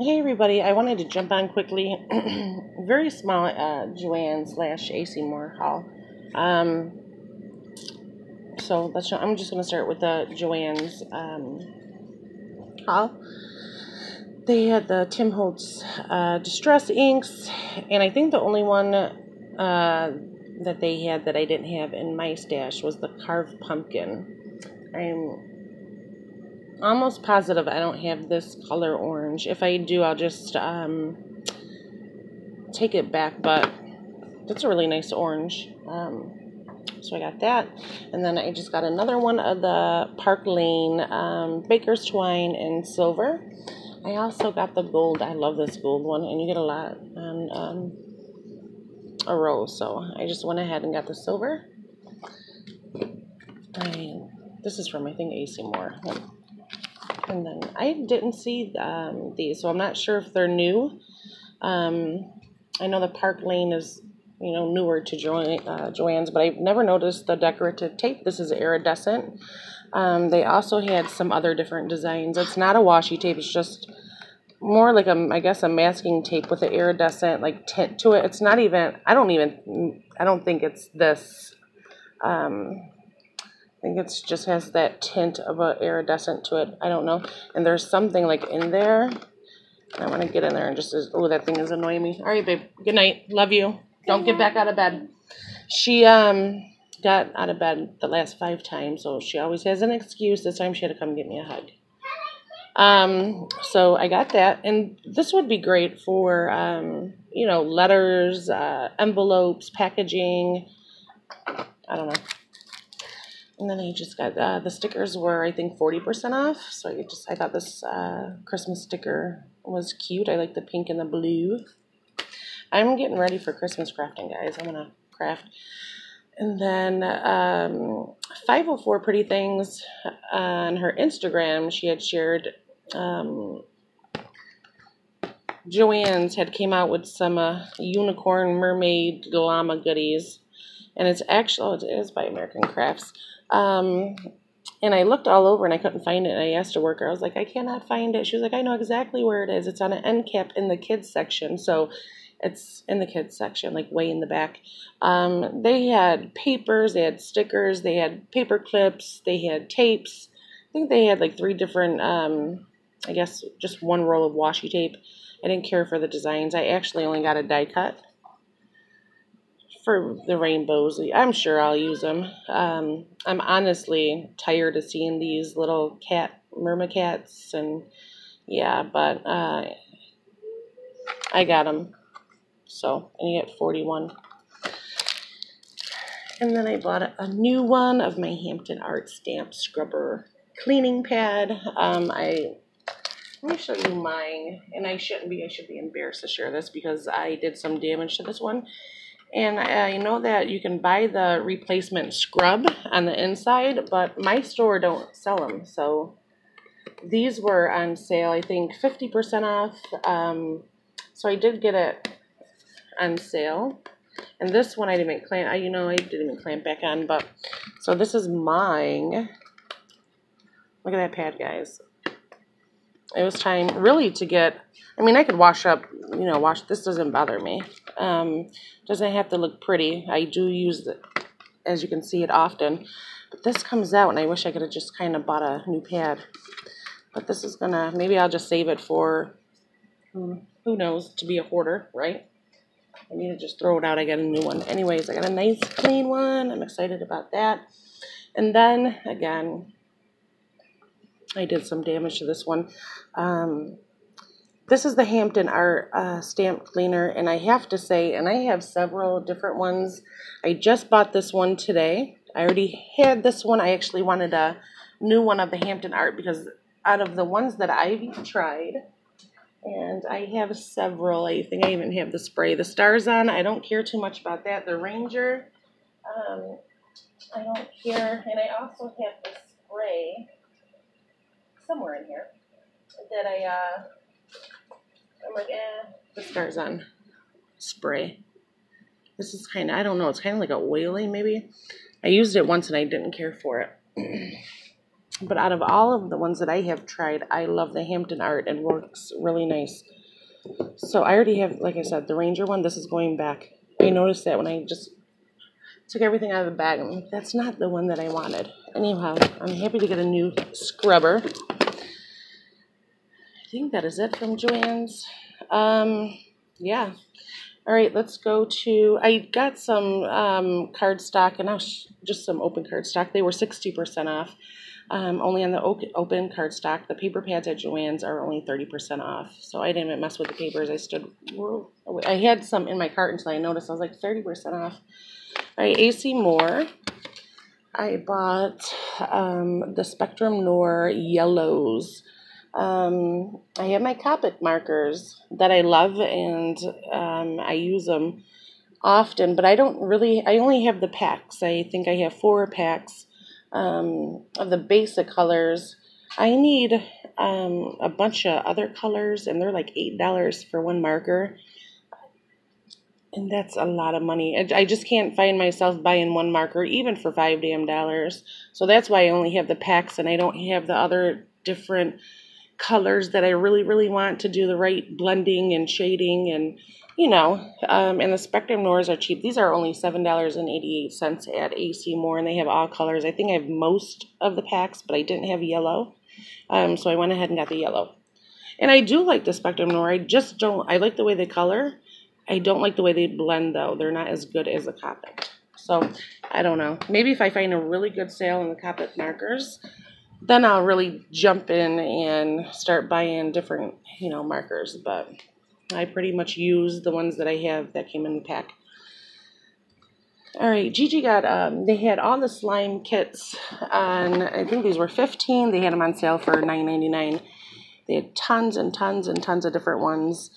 Hey everybody, I wanted to jump on quickly. Very small uh, Joann slash AC Moore haul. Um, so that's I'm just gonna start with the Joann's um, haul. They had the Tim Holtz uh, Distress inks, and I think the only one uh, that they had that I didn't have in my stash was the Carved Pumpkin. I'm almost positive I don't have this color orange. If I do, I'll just um, take it back, but that's a really nice orange. Um, so I got that. And then I just got another one of the Park Lane um, Baker's Twine in silver. I also got the gold. I love this gold one, and you get a lot on um, a row. So I just went ahead and got the silver. I, this is from, I think, AC Moore. And then I didn't see um, these, so I'm not sure if they're new. Um, I know the Park Lane is, you know, newer to jo uh, Joann's, but I've never noticed the decorative tape. This is iridescent. Um, they also had some other different designs. It's not a washi tape. It's just more like a, I guess, a masking tape with an iridescent like tint to it. It's not even. I don't even. I don't think it's this. Um, think it just has that tint of a iridescent to it. I don't know. And there's something like in there. I want to get in there and just, oh, that thing is annoying me. All right, babe. Good night. Love you. Don't get back out of bed. She um got out of bed the last five times, so she always has an excuse. This time she had to come get me a hug. Um, so I got that, and this would be great for um, you know, letters, uh, envelopes, packaging. I don't know. And then I just got uh, the stickers were I think forty percent off. So I just I thought this uh, Christmas sticker was cute. I like the pink and the blue. I'm getting ready for Christmas crafting, guys. I'm gonna craft. And then um, 504 Pretty Things on her Instagram, she had shared um, Joann's had came out with some uh, unicorn mermaid llama goodies. And it's actually, oh, it is by American Crafts. Um, and I looked all over and I couldn't find it. And I asked a worker, I was like, I cannot find it. She was like, I know exactly where it is. It's on an end cap in the kids section. So it's in the kids section, like way in the back. Um, they had papers, they had stickers, they had paper clips, they had tapes. I think they had like three different, um, I guess just one roll of washi tape. I didn't care for the designs. I actually only got a die cut for the rainbows. I'm sure I'll use them. Um, I'm honestly tired of seeing these little cat cats, and yeah, but uh, I got them. So, and you get 41. And then I bought a, a new one of my Hampton Art Stamp Scrubber cleaning pad. Um, I let me show you mine, and I shouldn't be, I should be embarrassed to share this because I did some damage to this one. And I know that you can buy the replacement scrub on the inside, but my store don't sell them. So these were on sale, I think 50% off. Um, so I did get it on sale. And this one I didn't clamp, I, you know, I didn't even clamp back on, but, so this is mine. Look at that pad, guys. It was time really to get I mean, I could wash up, you know, wash. This doesn't bother me. Um, doesn't have to look pretty. I do use it, as you can see it often. But this comes out, and I wish I could have just kind of bought a new pad. But this is going to, maybe I'll just save it for, hmm, who knows, to be a hoarder, right? I need to just throw it out. I got a new one. Anyways, I got a nice clean one. I'm excited about that. And then, again, I did some damage to this one. Um, this is the Hampton Art uh, stamp cleaner, and I have to say, and I have several different ones. I just bought this one today. I already had this one. I actually wanted a new one of the Hampton Art because out of the ones that I've tried, and I have several. I think I even have the spray. The StazOn, I don't care too much about that. The Ranger, um, I don't care. And I also have the spray somewhere in here that I... Uh, I'm like, eh. The StazOn spray. This is kind of, I don't know, it's kind of like a oily maybe. I used it once and I didn't care for it. But out of all of the ones that I have tried, I love the Hampton Art and works really nice. So I already have, like I said, the Ranger one. This is going back. I noticed that when I just took everything out of the bag. I'm like, that's not the one that I wanted. Anyhow, I'm happy to get a new scrubber. Think that is it from Joann's. Um, yeah. All right, let's go to. I got some um, cardstock and was just some open cardstock. They were 60% off. Um, only on the open cardstock. The paper pads at Joann's are only 30% off. So I didn't mess with the papers. I stood, I had some in my cart until I noticed I was like 30% off. All right, AC Moore. I bought um, the Spectrum Noir Yellows. Um, I have my Copic markers that I love and um, I use them often, but I don't really, I only have the packs. I think I have four packs um, of the basic colors. I need um, a bunch of other colors, and they're like $8 for one marker. And that's a lot of money. I just can't find myself buying one marker, even for five damn dollars. So that's why I only have the packs and I don't have the other different colors that I really, really want to do the right blending and shading and you know, um, and the Spectrum Noirs are cheap. These are only seven dollars and eighty eight cents at AC Moore, and they have all colors. I think I have most of the packs, but I didn't have yellow, um, so I went ahead and got the yellow. And I do like the Spectrum Noir. I just don't. I like the way they color. I don't like the way they blend though. They're not as good as the Copic. So I don't know. Maybe if I find a really good sale on the Copic markers, then I'll really jump in and start buying different, you know, markers. But I pretty much use the ones that I have that came in the pack. All right, Gigi got, um, they had all the slime kits on, I think these were 15 They had them on sale for $9.99. They had tons and tons and tons of different ones.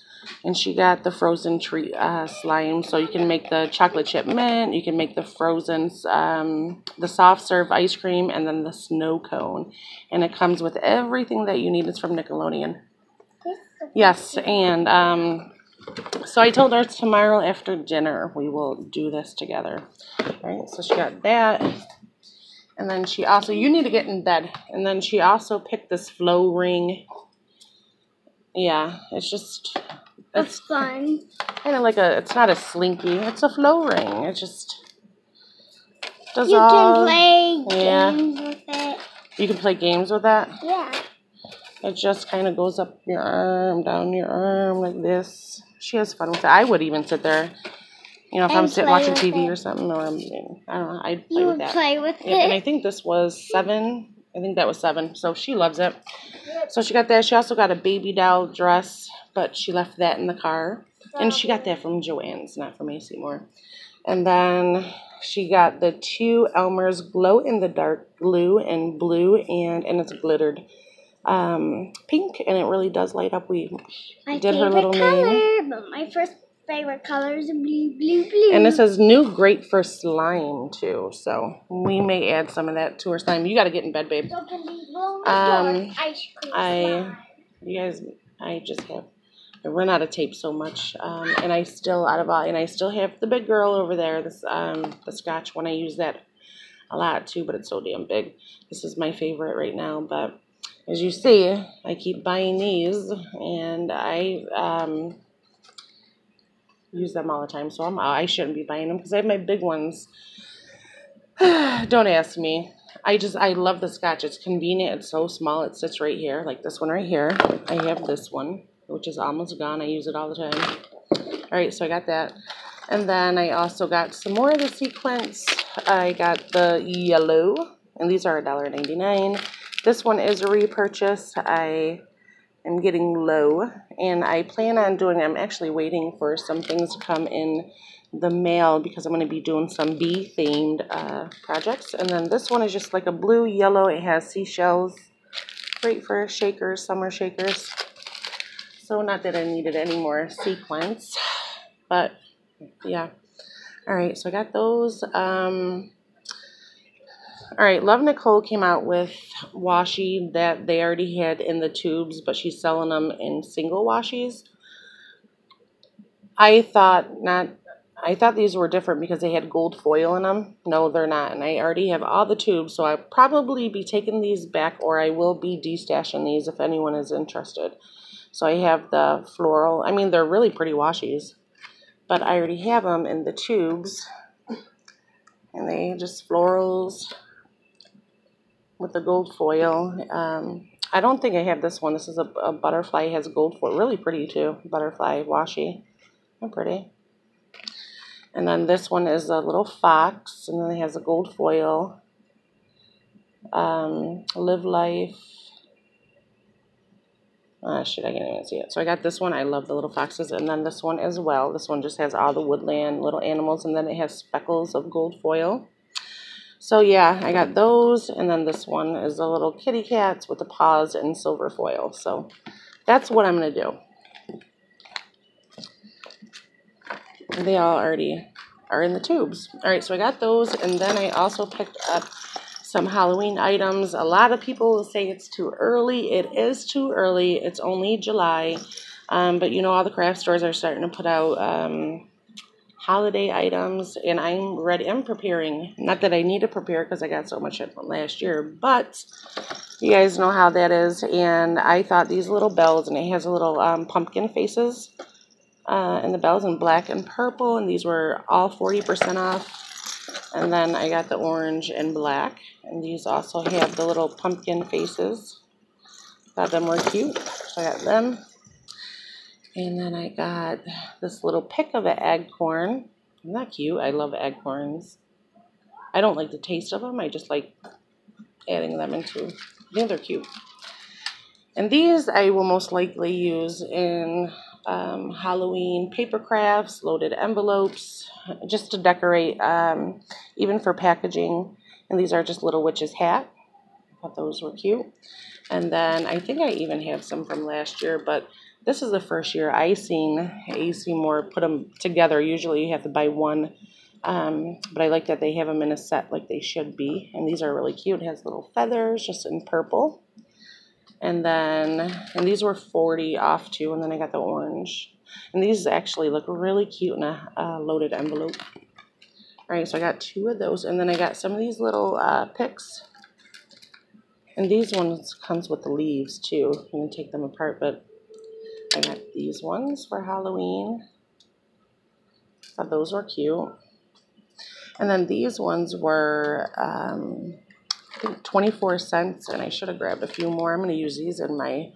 And she got the frozen treat uh, slime. So you can make the chocolate chip mint, you can make the frozen, um, the soft serve ice cream, and then the snow cone. And it comes with everything that you need. It's from Nickelodeon. Yes, and um, so I told her tomorrow after dinner we will do this together. All right, so she got that. And then she also, you need to get in bed. And then she also picked this flow ring. Yeah, it's just, it's fun. Kind of like a, it's not a slinky, it's a flow ring. It just does you all. You can play yeah. games with it. You can play games with that? Yeah. It just kind of goes up your arm, down your arm like this. She has fun with it. I would even sit there, you know, if and I'm sitting watching TV it. or something, or I'm, I don't know, I'd play you with that. play with yeah, it. And I think this was seven. I think that was seven. So she loves it. So she got that. She also got a baby doll dress, but she left that in the car. And she got that from Joann's, not from AC Moore. And then she got the two Elmer's glow in the dark blue and blue, and and it's glittered um, pink, and it really does light up. We my did her little color, name. But my first favorite colors is blue, blue, blue. And it says new great for slime too. So we may add some of that to our slime. You got to get in bed, babe. Um, I, you guys, I just have. I run out of tape so much, um, and I still out of all, and I still have the big girl over there. This um, the scotch one. I use that a lot too, but it's so damn big. This is my favorite right now, but as you see, I keep buying these and I um, use them all the time. So I'm, I shouldn't be buying them because I have my big ones. Don't ask me. I just, I love the scotch. It's convenient. It's so small. It sits right here, like this one right here. I have this one, which is almost gone. I use it all the time. All right, so I got that. And then I also got some more of the sequence. I got the yellow, and these are $1.99. This one is a repurchase. I am getting low and I plan on doing, I'm actually waiting for some things to come in the mail because I'm going to be doing some bee themed uh, projects. And then this one is just like a blue yellow. It has seashells. Great for shakers, summer shakers. So not that I needed any more sequins, but yeah. All right, so I got those. Um, all right, Love Nicole came out with washi that they already had in the tubes, but she's selling them in single washies. I thought not I thought these were different because they had gold foil in them. No, they're not. And I already have all the tubes, so I'll probably be taking these back or I will be destashing these if anyone is interested. So I have the floral. I mean, they're really pretty washies. But I already have them in the tubes. And they just florals with the gold foil. Um, I don't think I have this one. This is a, a butterfly. It has gold foil. Really pretty, too. Butterfly washi. They're pretty. And then this one is a little fox, and then it has a gold foil. Um, live life. Uh, shit, I can't even see it. So I got this one. I love the little foxes. And then this one as well. This one just has all the woodland little animals. And then it has speckles of gold foil. So yeah, I got those. And then this one is the little kitty cats with the paws and silver foil. So that's what I'm going to do. they all already are in the tubes. All right, so I got those, and then I also picked up some Halloween items. A lot of people will say it's too early. It is too early. It's only July, um, but you know all the craft stores are starting to put out um, holiday items, and I'm ready. I'm preparing. Not that I need to prepare because I got so much last year, but you guys know how that is. And I thought these little bells, and it has a little um, pumpkin faces uh, and the bells in black and purple, and these were all 40% off. And then I got the orange and black, and these also have the little pumpkin faces. Thought them were cute, so I got them. And then I got this little pick of an acorn. Isn't that cute? I love acorns. I don't like the taste of them. I just like adding them into. Think they're cute. And these I will most likely use in um, Halloween paper crafts, loaded envelopes, just to decorate, um, even for packaging. And these are just Little Witch's hat. I thought those were cute. And then I think I even have some from last year, but this is the first year I seen AC Moore put them together. Usually you have to buy one, um, but I like that they have them in a set like they should be. And these are really cute. It has little feathers just in purple. And then, and these were 40 off too. And then I got the orange. And these actually look really cute in a loaded envelope. All right, so I got two of those. And then I got some of these little uh, picks. And these ones comes with the leaves too. I'm going to take them apart, but I got these ones for Halloween. Thought those were cute. And then these ones were um, I think 24 cents, and I should have grabbed a few more. I'm going to use these in my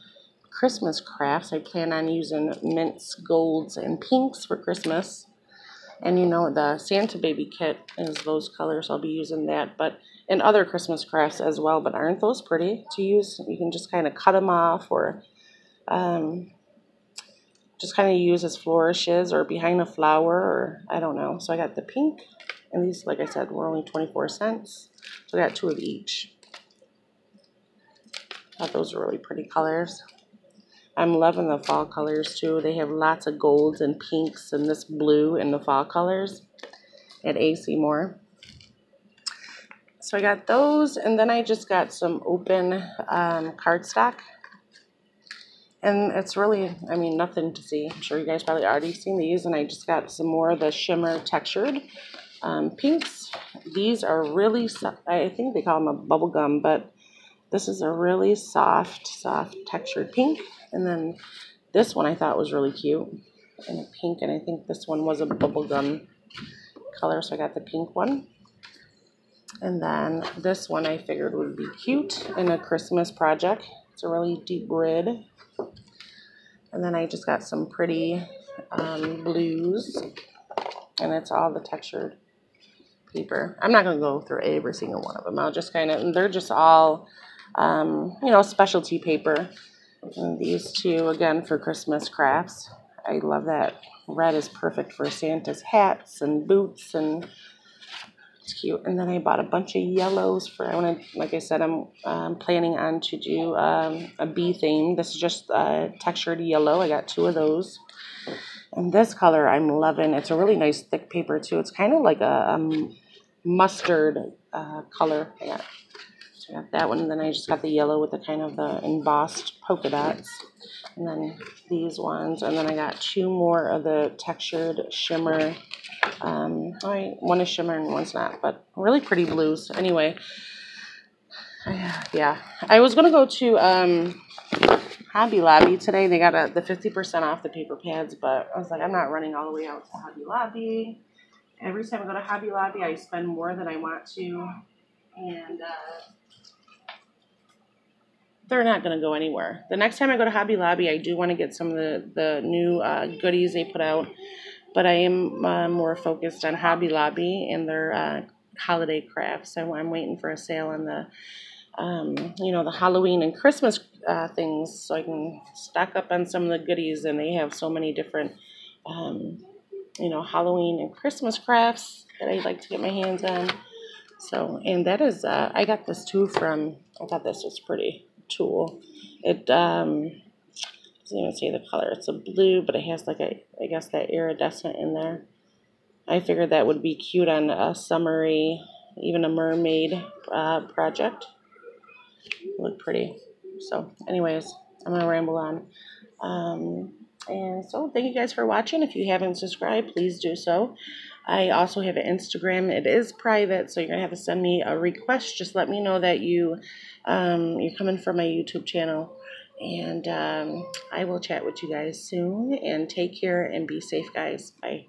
Christmas crafts. I plan on using mints, golds, and pinks for Christmas. And you know, the Santa Baby kit is those colors. I'll be using that, but in other Christmas crafts as well. But aren't those pretty to use? You can just kind of cut them off or um, just kind of use as flourishes or behind a flower or I don't know. So I got the pink, and these, like I said, were only 24 cents. So I got two of each. Thought those were really pretty colors. I'm loving the fall colors too. They have lots of golds and pinks and this blue in the fall colors at AC Moore. So I got those and then I just got some open um, cardstock. And it's really, I mean, nothing to see. I'm sure you guys probably already seen these. And I just got some more of the shimmer textured um, pinks, these are really, I think they call them a bubble gum, but this is a really soft, soft textured pink. And then this one I thought was really cute in a pink, and I think this one was a bubble gum color, so I got the pink one. And then this one I figured would be cute in a Christmas project. It's a really deep red. And then I just got some pretty um, blues, and it's all the textured paper. I'm not going to go through every single one of them. I'll just kind of, they're just all, um, you know, specialty paper. And these two, again, for Christmas crafts. I love that. Red is perfect for Santa's hats and boots and it's cute. And then I bought a bunch of yellows for, I want to, like I said, I'm um, planning on to do um, a bee theme. This is just uh, textured yellow. I got two of those. And this color I'm loving. It's a really nice thick paper too. It's kind of like a um, mustard uh, color. Yeah. So I got that one. And then I just got the yellow with the kind of the embossed polka dots. And then these ones. And then I got two more of the textured shimmer Um, I one is shimmer and one's not, but really pretty blues. Anyway, yeah, I was gonna go to um, Hobby Lobby today. They got a, the fifty percent off the paper pads, but I was like, I'm not running all the way out to Hobby Lobby. Every time I go to Hobby Lobby, I spend more than I want to, and uh, they're not going to go anywhere. The next time I go to Hobby Lobby, I do want to get some of the the new uh, goodies they put out, but I am uh, more focused on Hobby Lobby and their uh, holiday crafts. So I'm waiting for a sale on the. Um, you know the Halloween and Christmas uh, things, so I can stock up on some of the goodies. And they have so many different um, you know, Halloween and Christmas crafts that I like to get my hands on. So, and that is, uh, I got this too from, I thought this was pretty cool. It, um, doesn't even say the color. It's a blue, but it has like a, I guess that iridescent in there. I figured that would be cute on a summery, even a mermaid uh, project. Look pretty. So, anyways, I'm gonna ramble on. Um, and so, thank you guys for watching. If you haven't subscribed, please do so. I also have an Instagram. It is private, so you're gonna have to send me a request. Just let me know that you um, you're coming from my YouTube channel, and um, I will chat with you guys soon. And take care and be safe, guys. Bye.